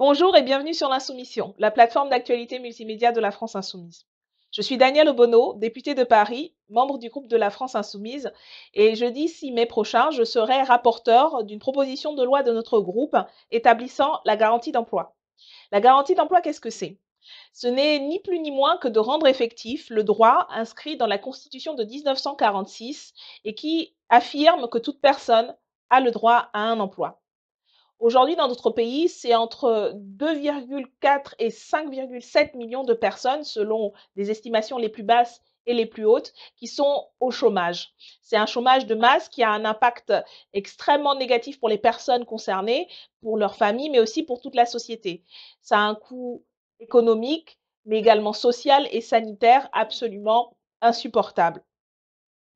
Bonjour et bienvenue sur l'Insoumission, la plateforme d'actualité multimédia de la France Insoumise. Je suis Danielle Obono, députée de Paris, membre du groupe de la France Insoumise, et jeudi 6 mai prochain, je serai rapporteur d'une proposition de loi de notre groupe établissant la garantie d'emploi. La garantie d'emploi, qu'est-ce que c'est? Ce n'est ni plus ni moins que de rendre effectif le droit inscrit dans la Constitution de 1946 et qui affirme que toute personne a le droit à un emploi. Aujourd'hui, dans notre pays, c'est entre 2,4 et 5,7 millions de personnes, selon les estimations les plus basses et les plus hautes, qui sont au chômage. C'est un chômage de masse qui a un impact extrêmement négatif pour les personnes concernées, pour leurs familles, mais aussi pour toute la société. Ça a un coût économique, mais également social et sanitaire absolument insupportable.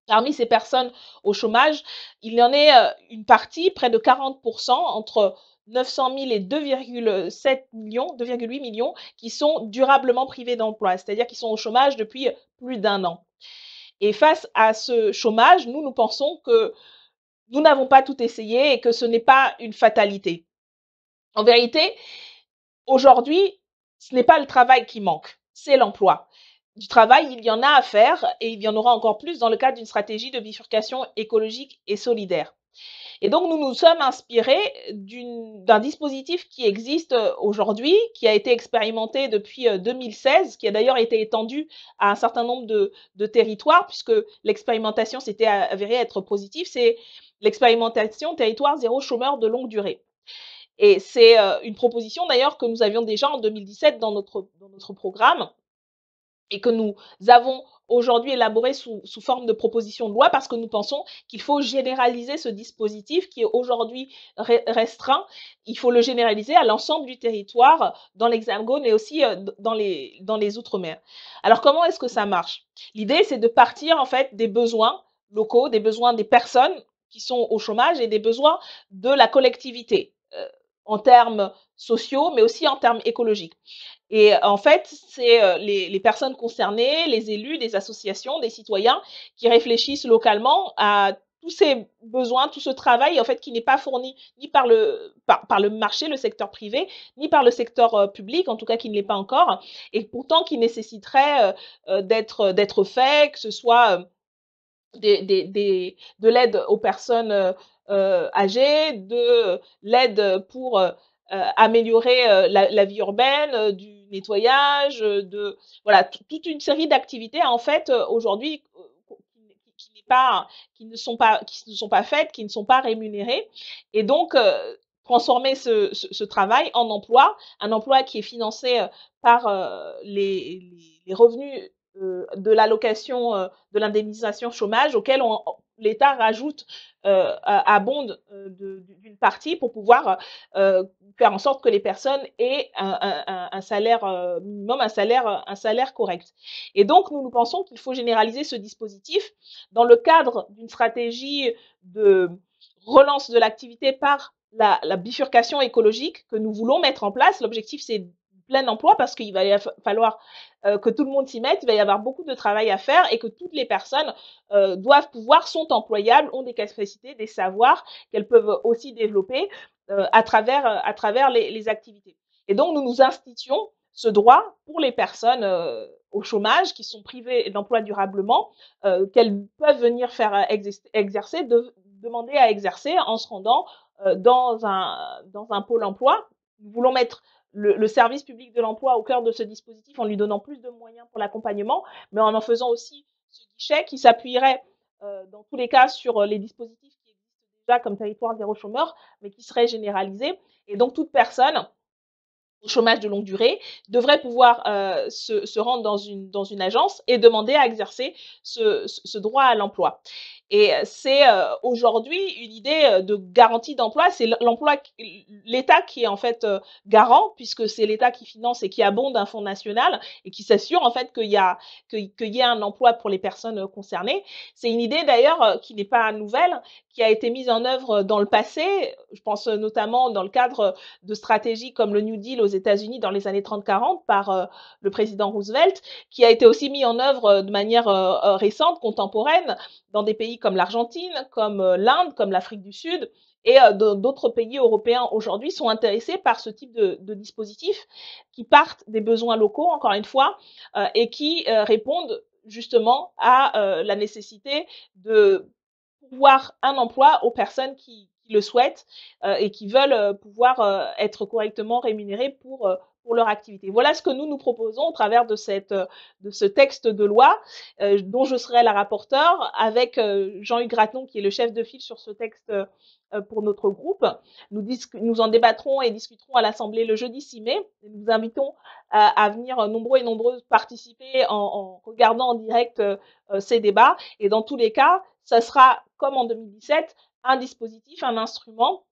Parmi ces personnes au chômage, il y en a une partie, près de 40%, entre 900 000 et 2,7 millions, 2,8 millions, qui sont durablement privés d'emploi, c'est-à-dire qui sont au chômage depuis plus d'un an. Et face à ce chômage, nous, nous pensons que nous n'avons pas tout essayé et que ce n'est pas une fatalité. En vérité, aujourd'hui, ce n'est pas le travail qui manque, c'est l'emploi du travail, il y en a à faire et il y en aura encore plus dans le cadre d'une stratégie de bifurcation écologique et solidaire. Et donc, nous nous sommes inspirés d'un dispositif qui existe euh, aujourd'hui, qui a été expérimenté depuis 2016, euh, qui a d'ailleurs été étendu à un certain nombre de, de territoires, puisque l'expérimentation s'était avérée être positive. C'est l'expérimentation territoire zéro chômeur de longue durée. Et c'est euh, une proposition d'ailleurs que nous avions déjà en 2017 dans notre, dans notre programme et que nous avons aujourd'hui élaboré sous, forme de proposition de loi parce que nous pensons qu'il faut généraliser ce dispositif qui est aujourd'hui restreint. Il faut le généraliser à l'ensemble du territoire dans l'Hexagone et aussi euh, dans les, dans les Outre-mer. Alors comment est-ce que ça marche? L'idée, c'est de partir en fait des besoins locaux, des besoins des personnes qui sont au chômage et des besoins de la collectivité euh, en termes sociaux, mais aussi en termes écologiques. Et en fait, c'est les, personnes concernées, les élus, des associations, des citoyens qui réfléchissent localement à tous ces besoins, tout ce travail en fait qui n'est pas fourni ni par le marché, le secteur privé, ni par le secteur public, en tout cas qui ne l'est pas encore, et pourtant qui nécessiterait d'être d'être fait, que ce soit de l'aide aux personnes âgées, de l'aide pour euh, améliorer euh, la, vie urbaine, euh, du nettoyage, de voilà toute une série d'activités en fait aujourd'hui qui, ne sont pas qui ne sont pas faites, qui ne sont pas rémunérées. Et donc transformer ce, travail en emploi, un emploi qui est financé par les, revenus de l'allocation de l'indemnisation chômage auquel l'État rajoute euh, abonde d'une partie pour pouvoir faire en sorte que les personnes aient un, salaire minimum, un salaire, un salaire correct. Et donc, nous, nous pensons qu'il faut généraliser ce dispositif dans le cadre d'une stratégie de relance de l'activité par la, la, bifurcation écologique que nous voulons mettre en place. L'objectif, c'est plein emploi parce qu'il va falloir que tout le monde s'y mette, il va y avoir beaucoup de travail à faire et que toutes les personnes doivent pouvoir, sont employables, ont des capacités, des savoirs qu'elles peuvent aussi développer à travers, à travers les, activités. Et donc, nous nous institutions ce droit pour les personnes au chômage qui sont privées d'emploi durablement, qu'elles peuvent venir faire exercer, de, demander à exercer en se rendant dans, un, dans un pôle emploi. Nous voulons mettre le, service public de l'emploi au cœur de ce dispositif en lui donnant plus de moyens pour l'accompagnement, mais en en faisant aussi ce guichet qui s'appuierait euh, dans tous les cas sur euh, les dispositifs qui existent déjà comme territoire zéro chômeur, mais qui seraient généralisés. Et donc toute personne au chômage de longue durée devrait pouvoir euh, se, rendre dans une, agence et demander à exercer ce, ce droit à l'emploi. Et c'est aujourd'hui une idée de garantie d'emploi. C'est l'emploi, l'État qui est en fait garant, puisque c'est l'État qui finance et qui abonde un fonds national et qui s'assure en fait qu'il y a qu'il y ait un emploi pour les personnes concernées. C'est une idée d'ailleurs qui n'est pas nouvelle, qui a été mise en œuvre dans le passé. Je pense notamment dans le cadre de stratégies comme le New Deal aux États-Unis dans les années 30-40 par le président Roosevelt, qui a été aussi mis en œuvre de manière récente, contemporaine, dans des pays comme l'Argentine, comme euh, l'Inde, comme l'Afrique du Sud, Et d'au d'autres pays européens aujourd'hui sont intéressés par ce type de de dispositifs qui partent des besoins locaux, encore une fois, heu, et qui, répondent justement à, la nécessité de pouvoir un emploi aux personnes qui le souhaitent, et qui veulent, pouvoir, être correctement rémunérées pour, pour leur activité. Voilà ce que nous, nous proposons au travers de cette, heu, de ce texte de loi, heu, dont je serai la rapporteure avec, heu, Jean-Hugues Gratton qui est le chef de file sur ce texte, pour notre groupe. Nous nous en débattrons et discuterons à l'assemblée le jeudi 6 mai. Nous vous invitons à venir nombreux et nombreuses participer en en regardant en direct, ces débats et dans tous les cas, ça sera comme en 2017, un dispositif, un instrument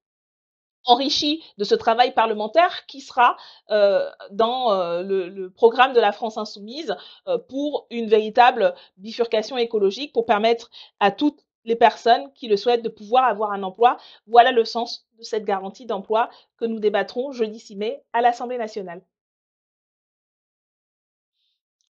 enrichi de ce travail parlementaire qui sera, heu, dans, heu, le programme de la France insoumise, heu, pour une véritable bifurcation écologique, pour permettre à toutes les personnes qui le souhaitent de pouvoir avoir un emploi. Voilà le sens de cette garantie d'emploi que nous débattrons jeudi 6 mai à l'Assemblée nationale.